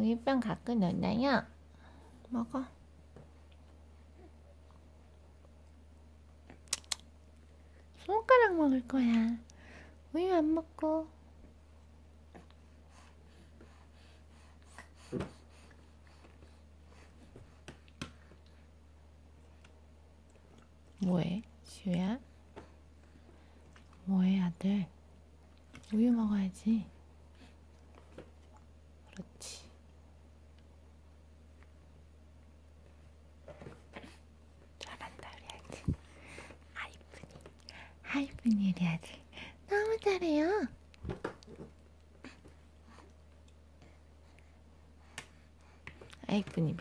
우유빵 갖고 놀나요? 먹어. 손가락 먹을 거야. 우유 안 먹고. 뭐해, 지우야? 뭐해, 아들? 우유 먹어야지. 잘한다, 우리 아들. 아이쁘니. 아이쁘니, 우리 아들. 너무 잘해요.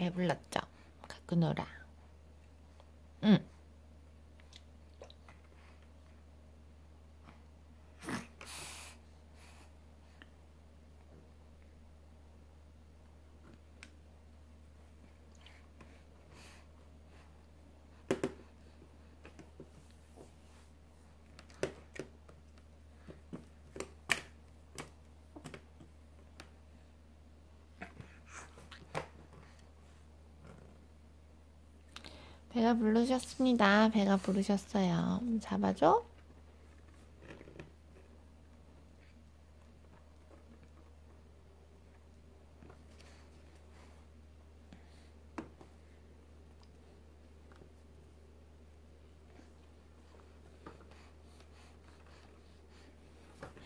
아이쁘니, 배불렀죠? 갖고 놀아. 응. 배가 부르셨습니다. 배가 부르셨어요. 잡아줘.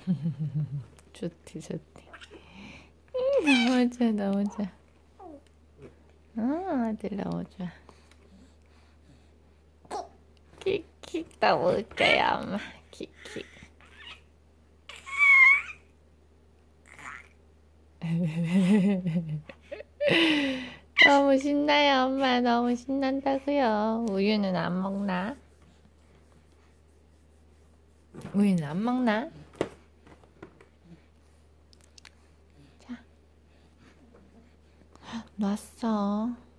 좋지 좋지. 음, 너무 좋아 너무 좋아. 아 아들 너무 좋아. 킥킥 너무 좋아요 엄마. 킥킥. 너무 신나요 엄마 너무 신난다고요. 우유는 안 먹나? 우유는 안 먹나? 자, 놨어.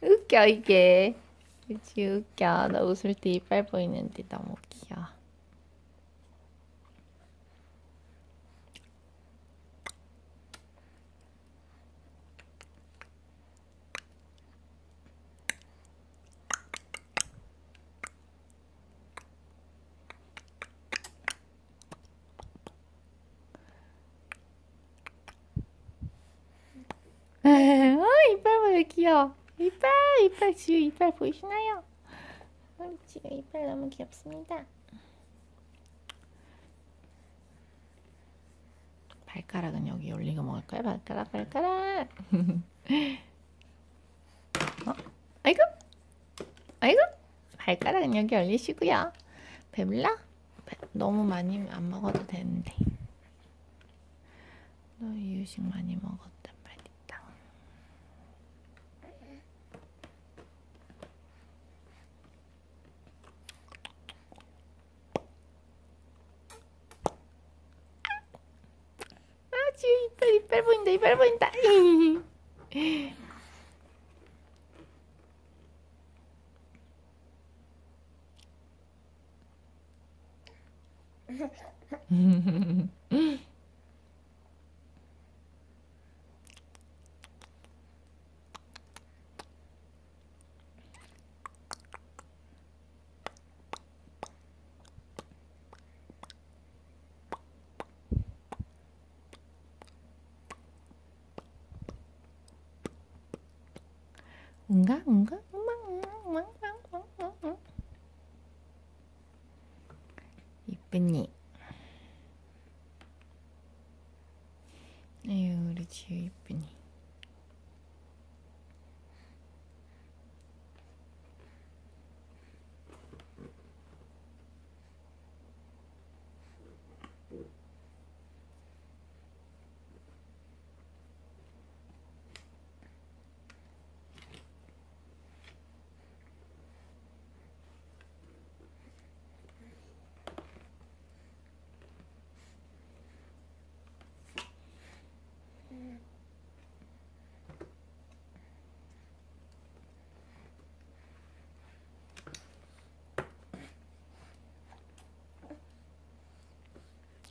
웃겨 이게. 그치 웃겨. 너 웃을 때 이빨 보이는데 너무 귀여워 어, 이빨 보여 귀여워 이빨 이빨 지우 이빨 보이시나요? 어, 지우 이빨 너무 귀엽습니다 발가락은 여기 올리고 먹을까요? 발가락 발가락 어? 아이고 아이고 발가락은 여기 올리시고요 배불러? 배- 너무 많이 안 먹어도 되는데 너 이유식 많이 먹었단 말이다 아 지우 이빨 이빨 보인 bin nie. Ja, dat je bin nie.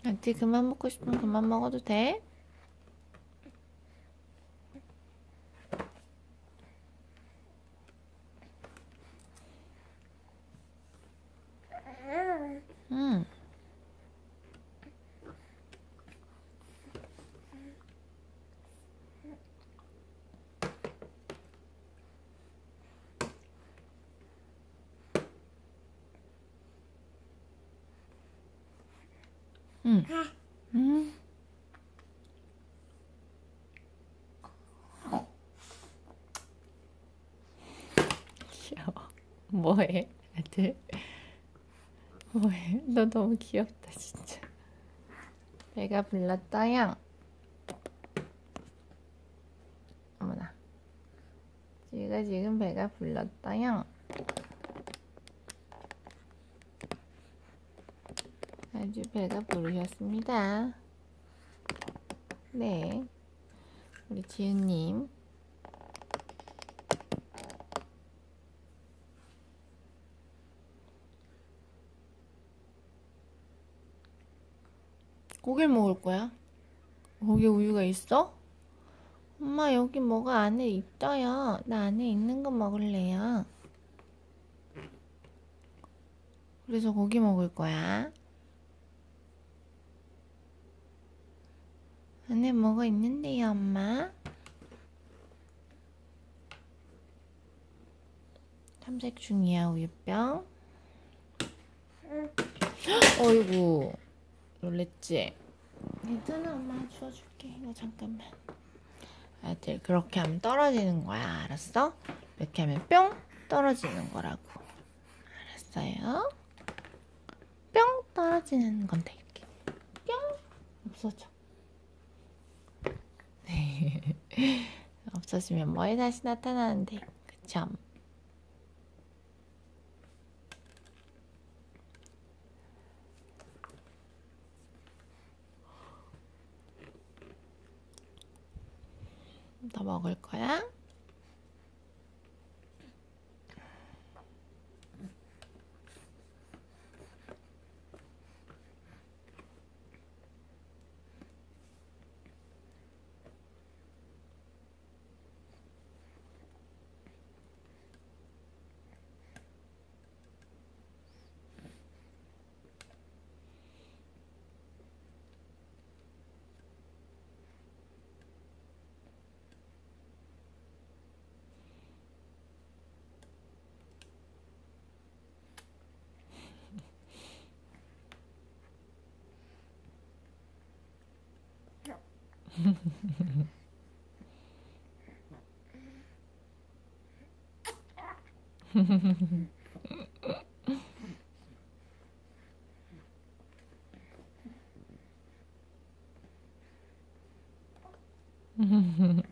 아티 그만 먹고 싶으면 그만 먹어도 돼? 응. 응. 응. 귀여워. 뭐해, 아들? 뭐해? 너 너무 귀엽다, 진짜. 배가 불렀다 양. 어머나. 지가 지금 배가 불렀다 양. 아주 배가 부르셨습니다. 네. 우리 지은님. 고기를 먹을 거야? 거기 우유가 있어? 엄마 여기 뭐가 안에 있어요. 나 안에 있는 거 먹을래요. 그래서 고기 먹을 거야. 안에 뭐가 있는데요, 엄마? 탐색 중이야, 우유병. 어이구, 놀랬지? 괜찮아, 엄마 주워줄게. 이거 잠깐만. 아들, 그렇게 하면 떨어지는 거야, 알았어? 이렇게 하면 뿅! 떨어지는 거라고. 알았어요? 뿅! 떨어지는 건데, 이렇게. 뿅! 없어져. 없어지면 뭐에 다시 나타나는데 그쵸? 더 먹을 거야? Mm-hmm.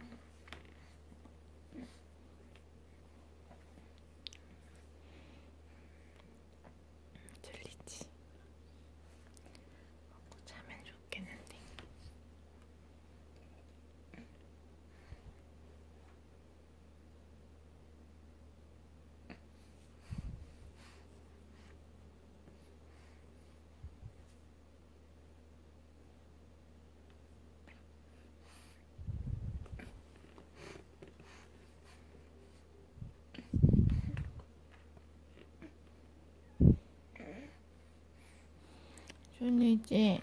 졸리지?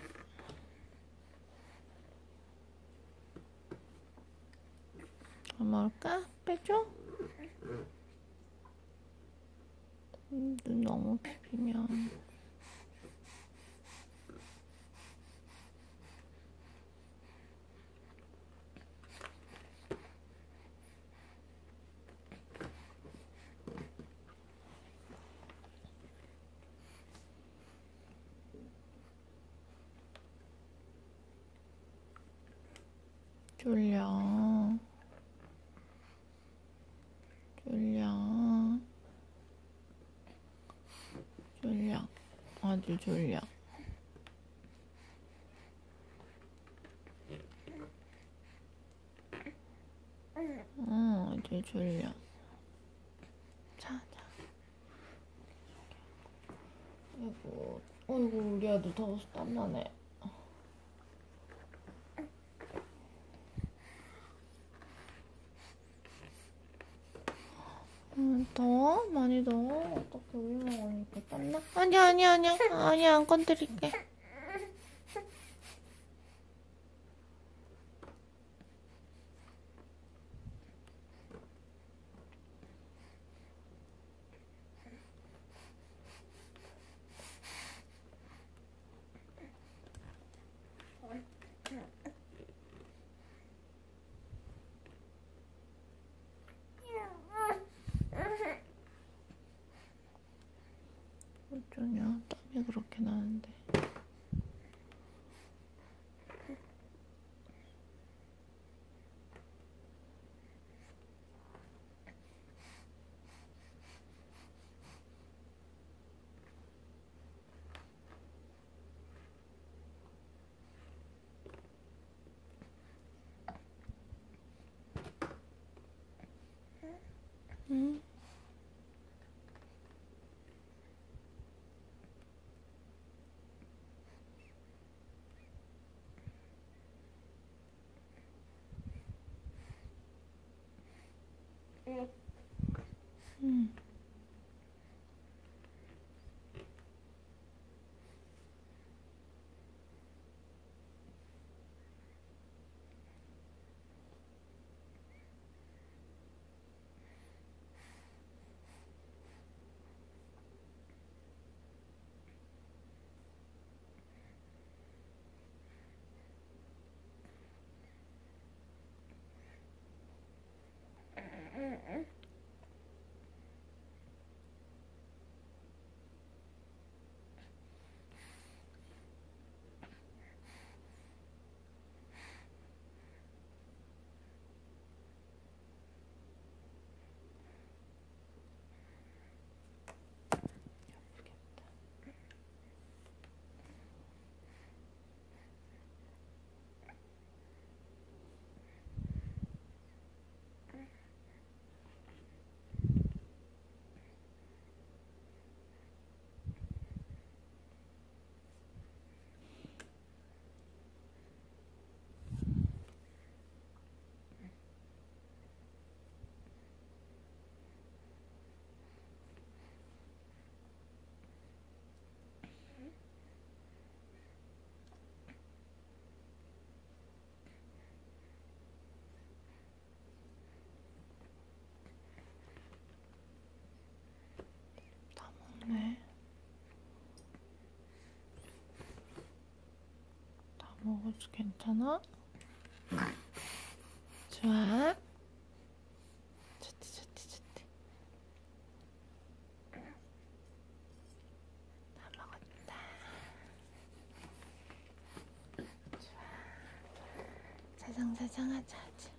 뭐 먹을까? 빼줘? 음, 눈 너무 비비면 졸려. 졸려. 졸려. 아주 졸려. 어, 아주 졸려. 자, 자. 아이고, 아이고, 우리 아들 더워서 땀나네. 음, 더워? 많이 더워? 어떻게 우유 먹으니까 땀나? 아니야, 아니야, 아니야. 아니야, 안 건드릴게. 어쩌냐, 땀이 그렇게 나는데. 응? 응. 다 먹네. 다 먹어도 괜찮아? 좋아. 좋지, 좋지, 좋지. 다 먹었다. 좋아. 자장자장하자. 하자.